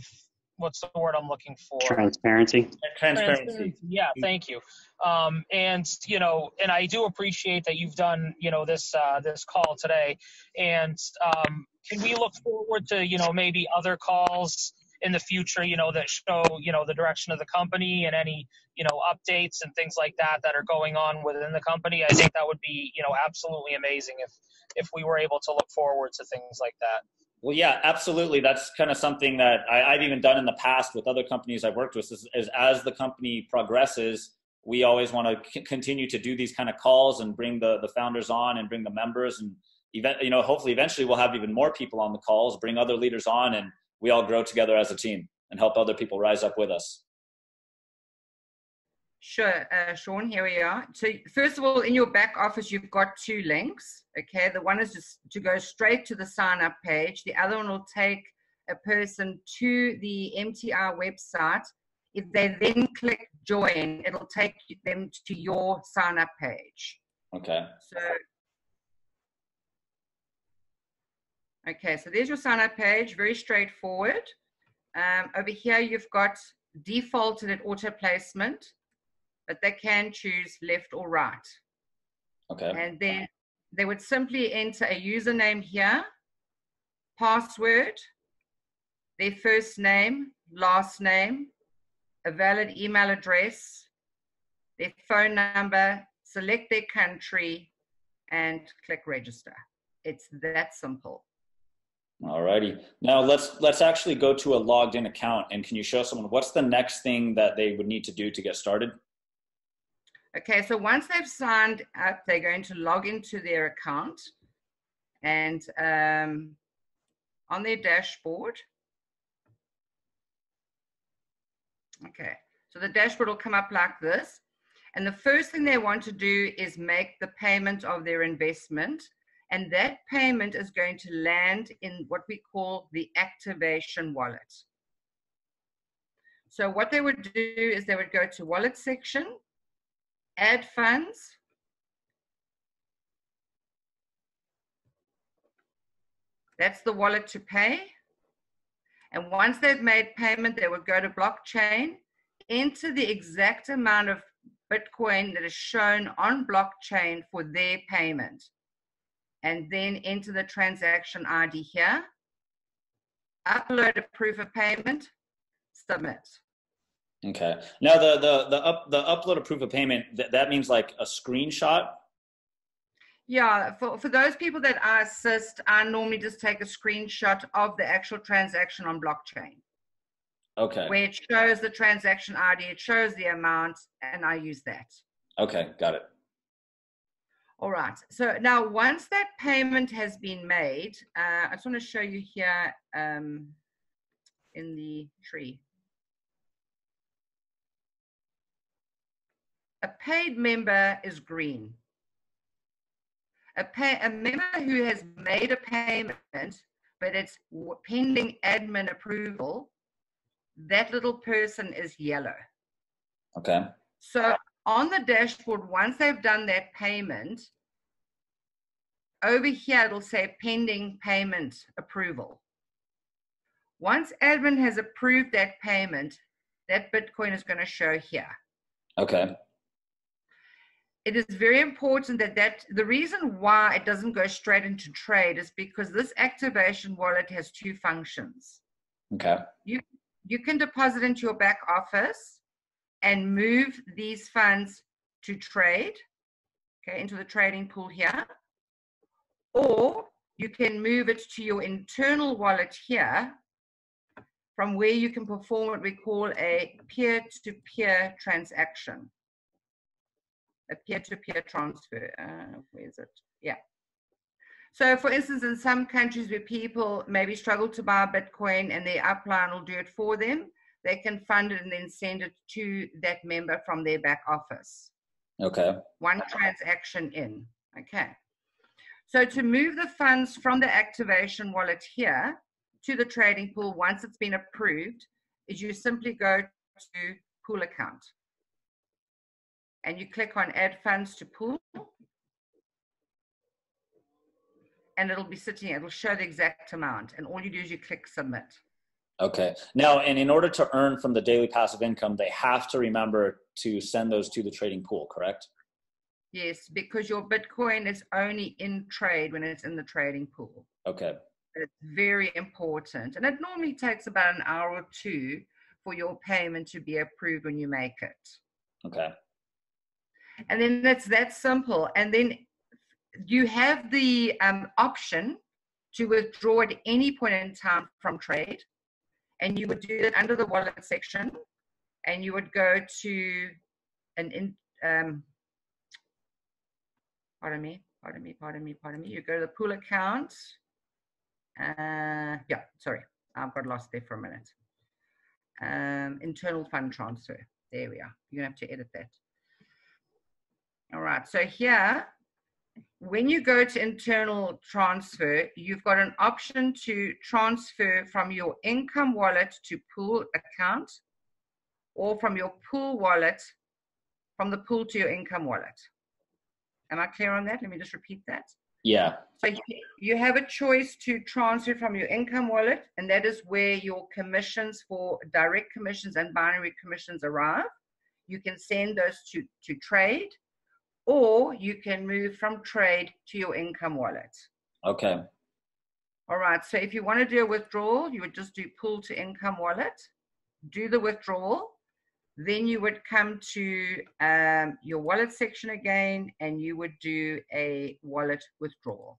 what's the word i'm looking for Transparency. Transparency. yeah thank you um and you know and i do appreciate that you've done you know this uh this call today and um can we look forward to you know maybe other calls in the future, you know, that show, you know, the direction of the company and any, you know, updates and things like that that are going on within the company. I think that would be, you know, absolutely amazing if if we were able to look forward to things like that. Well, yeah, absolutely. That's kind of something that I, have even done in the past with other companies I've worked with. Is, is as the company progresses, we always want to c- continue to do these kind of calls and bring the the founders on and bring the members and event. You know, hopefully, eventually, we'll have even more people on the calls, bring other leaders on, and we all grow together as a team and help other people rise up with us. Sure, uh, Sean, here we are. So first of all, in your back office, you've got two links. Okay, the one is just to go straight to the sign up page. The other one will take a person to the MTR website. If they then click join, it'll take them to your sign up page. Okay. So Okay, so there's your sign up page, very straightforward. Um, over here, you've got defaulted at auto placement, but they can choose left or right. Okay. And then they would simply enter a username here, password, their first name, last name, a valid email address, their phone number, select their country, and click register. It's that simple. Alrighty. Now let's let's actually go to a logged in account and can you show someone what's the next thing that they would need to do to get started? Okay, so once they've signed up, they're going to log into their account and um, on their dashboard. Okay, so the dashboard will come up like this. And the first thing they want to do is make the payment of their investment and that payment is going to land in what we call the activation wallet. So what they would do is they would go to wallet section, add funds, That's the wallet to pay. And once they've made payment, they would go to blockchain, enter the exact amount of Bitcoin that is shown on blockchain for their payment and then enter the transaction ID here, upload a proof of payment, submit. Okay. Now the the the up the upload a proof of payment that, that means like a screenshot. Yeah, for, for those people that I assist, I normally just take a screenshot of the actual transaction on blockchain. Okay. Where it shows the transaction ID, it shows the amount, and I use that. Okay, got it. All right. So now once that payment has been made, uh, I just want to show you here um, in the tree. A paid member is green. A, pay, a member who has made a payment, but it's pending admin approval, that little person is yellow. Okay. So on the dashboard, once they've done that payment, over here it'll say pending payment approval. Once admin has approved that payment, that Bitcoin is going to show here. Okay. It is very important that that the reason why it doesn't go straight into trade is because this activation wallet has two functions. Okay. You you can deposit into your back office and move these funds to trade, okay, into the trading pool here. Or you can move it to your internal wallet here from where you can perform what we call a peer-to-peer transaction. A peer-to-peer transfer. Uh, where is it? Yeah. So for instance, in some countries where people maybe struggle to buy Bitcoin and their upline will do it for them, they can fund it and then send it to that member from their back office. Okay. One transaction in. Okay. So to move the funds from the activation wallet here to the trading pool once it's been approved is you simply go to pool account. And you click on add funds to pool. And it'll be sitting, it'll show the exact amount. And all you do is you click submit. Okay. Now, and in order to earn from the daily passive income, they have to remember to send those to the trading pool, correct? Yes, because your Bitcoin is only in trade when it's in the trading pool. Okay. It's very important. And it normally takes about an hour or two for your payment to be approved when you make it. Okay. And then that's that simple. And then you have the um, option to withdraw at any point in time from trade. And you would do it under the wallet section. And you would go to an in, um, pardon me, pardon me, pardon me, pardon me. You go to the pool account. Uh, yeah, sorry, I've got lost there for a minute. Um, internal fund transfer. There we are. You're gonna have to edit that. Right, so here, when you go to internal transfer, you've got an option to transfer from your income wallet to pool account or from your pool wallet, from the pool to your income wallet. Am I clear on that? Let me just repeat that. Yeah. So you have a choice to transfer from your income wallet, and that is where your commissions for direct commissions and binary commissions arrive. You can send those to, to trade, or you can move from trade to your income wallet. Okay. All right. So if you want to do a withdrawal, you would just do pull to income wallet, do the withdrawal, then you would come to um, your wallet section again and you would do a wallet withdrawal.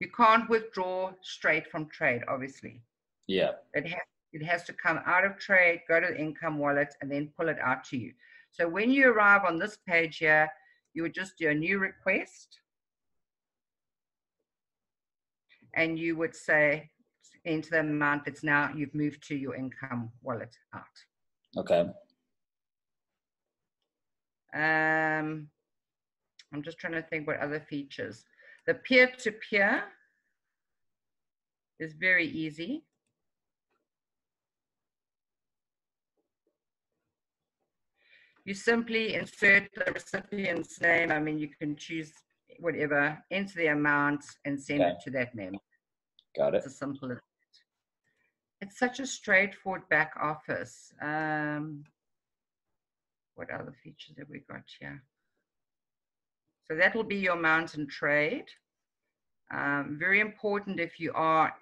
You can't withdraw straight from trade, obviously. Yeah. It has, it has to come out of trade, go to the income wallet, and then pull it out to you. So when you arrive on this page here, you would just do a new request. And you would say, into the amount that's now you've moved to your income wallet out. Okay. Um, I'm just trying to think what other features. The peer-to-peer is very easy. You simply insert the recipient's name. I mean, you can choose whatever, enter the amount, and send Okay. it to that member. Got it. It's as simple as it's such a straightforward back office. Um, what other features have we got here? So that will be your mountain trade. Um, very important if you are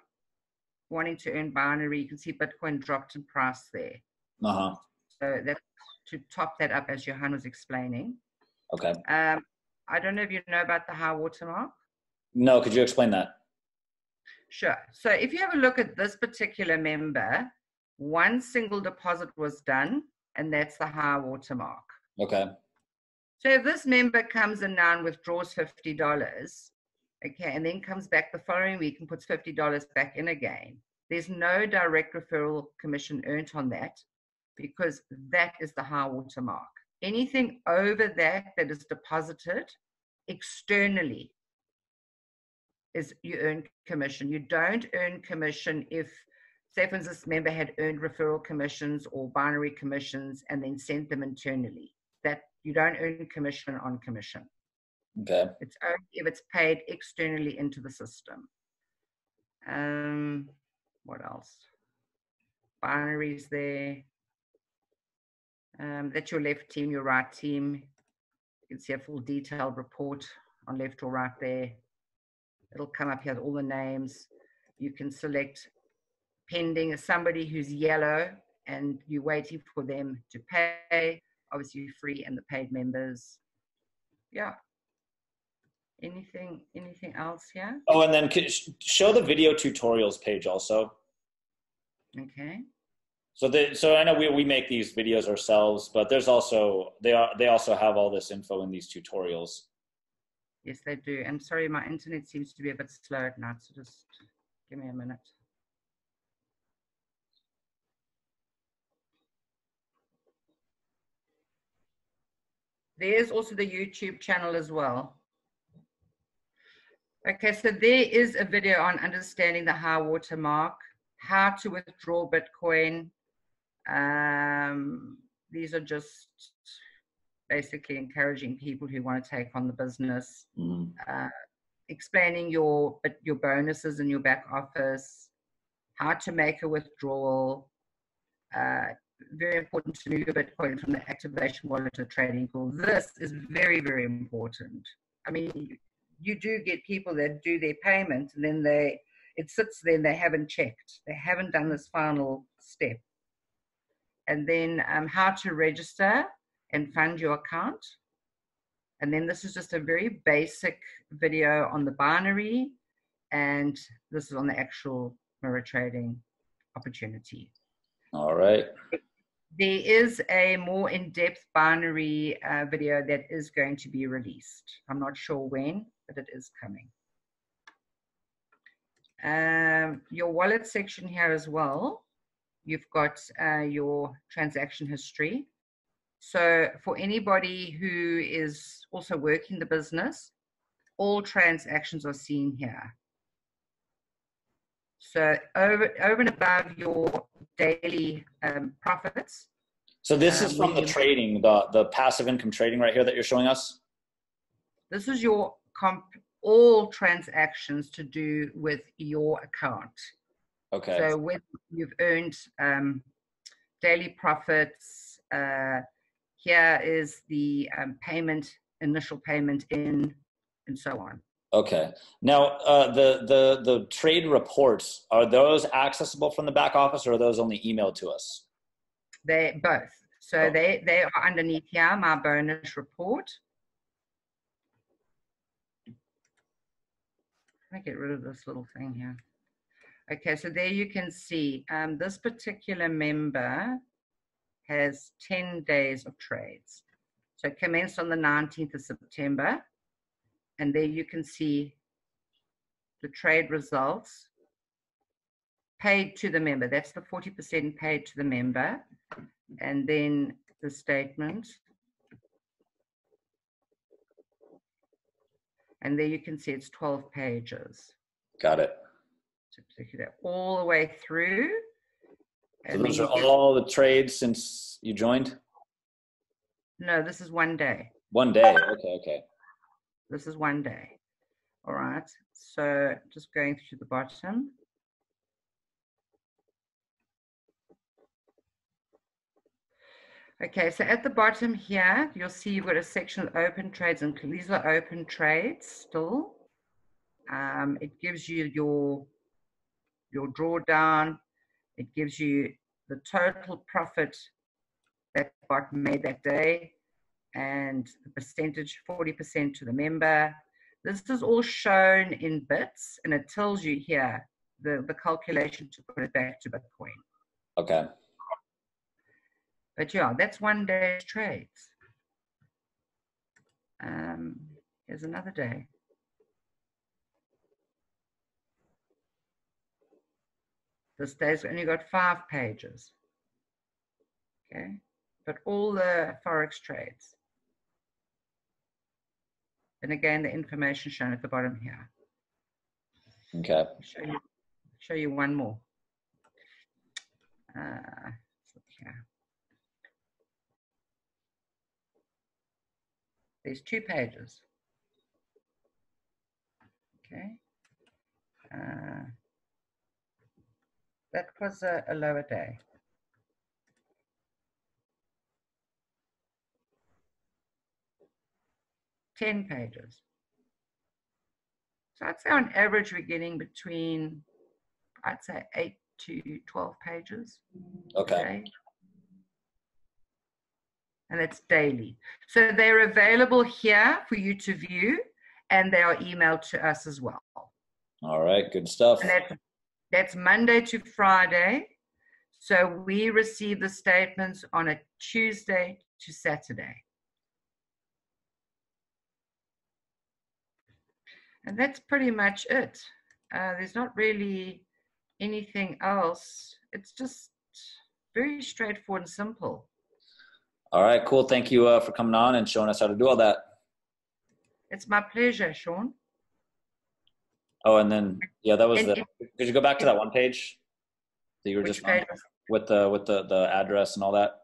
wanting to earn binary, you can see Bitcoin dropped in price there. Uh huh. So that's to top that up as Johan was explaining. Okay. Um, I don't know if you know about the high watermark. No, could you explain that? Sure. So if you have a look at this particular member, one single deposit was done, and that's the high water mark. Okay. So if this member comes in now and withdraws $50, okay, and then comes back the following week and puts $50 back in again, there's no direct referral commission earned on that because that is the high water mark. Anything over that that is deposited externally is you earn commission. You don't earn commission if, say, for instance, member had earned referral commissions or binary commissions and then sent them internally. That you don't earn commission on commission. Okay. It's only if it's paid externally into the system. Um, what else? Binaries there. Um, that's your left team, your right team. You can see a full detailed report on left or right there. It'll come up here with all the names. You can select pending as somebody who's yellow and you're waiting for them to pay. Obviously, free and the paid members. Yeah. Anything, anything else here? Oh, and then show the video tutorials page also. Okay. So so I know we, we make these videos ourselves, but there's also they are they also have all this info in these tutorials. Yes, they do. I'm sorry, my internet seems to be a bit slow at night, so just give me a minute. There's also the YouTube channel as well. Okay, so there is a video on understanding the high water mark, how to withdraw Bitcoin. Um, these are just basically encouraging people who want to take on the business, Mhm. uh, explaining your your bonuses in your back office, how to make a withdrawal. Uh, very important to move your Bitcoin from the activation wallet to trading pool. This is very, very important. I mean, you, you do get people that do their payment and then they it sits there and they haven't checked. They haven't done this final step. And then um, how to register and fund your account. And then this is just a very basic video on the binary, and this is on the actual mirror trading opportunity. All right. There is a more in-depth binary uh, video that is going to be released. I'm not sure when, but it is coming. Um, your wallet section here as well. You've got uh, your transaction history. So for anybody who is also working the business, all transactions are seen here. So over, over and above your daily um, profits, So this is Um, from the trading, the the passive income trading right here that you're showing us. this is your comp, all transactions to do with your account. Okay. So when you've earned um, daily profits, uh, here is the um, payment, initial payment in, and so on. Okay. Now, uh, the the the trade reports are those accessible from the back office, or are those only emailed to us? They both. So Oh. they they are underneath here. My bonus report. Let me get rid of this little thing here. Okay, so there you can see um, this particular member has 10 days of trades. So it commenced on the 19th of September. And there you can see the trade results paid to the member. That's the 40% paid to the member. And then the statement. And there you can see it's 12 pages. Got it. So take that all the way through. So those are all the trades since you joined. no, this is one day. One day. Okay. Okay. This is one day. All right. So just going through the bottom. Okay, so at the bottom here, you'll see you've got a section of open trades, and these are open trades still. Um, it gives you your your drawdown. It gives you the total profit that got made that day, and the percentage, 40% to the member. This is all shown in bits, and it tells you here the, the calculation to put it back to Bitcoin. Okay. But yeah, that's one day's trades. Um, here's another day. This day's only got five pages. Okay, but all the Forex trades. And again, the information shown at the bottom here. Okay. Show you, show you one more. Uh, look here. There's two pages. Okay. Uh, that was a, a lower day. Ten pages. So I'd say on average we're getting between, I'd say eight to twelve pages. Okay. And it's daily. So they're available here for you to view and they are emailed to us as well. All right. Good stuff. And that's, that's Monday to Friday. So we receive the statements on a Tuesday to Saturday. And that's pretty much it. Uh, there's not really anything else. It's just very straightforward and simple. All right. Cool. Thank you uh, for coming on and showing us how to do all that. It's my pleasure, Sean. Oh, and then yeah, that was And the. Could you go back to that one page that you were just on with the with the the address and all that?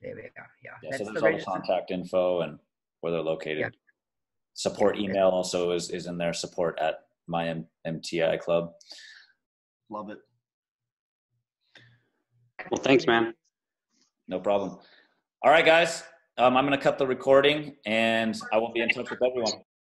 There we go. Yeah, Yeah, that's so the there's all the contact info and where they're located. Yeah. Support email also is, is in there, support at my M- MTI club. Love it. Well, thanks, man. No problem. All right, guys. Um, I'm going to cut the recording and I will be in touch with everyone.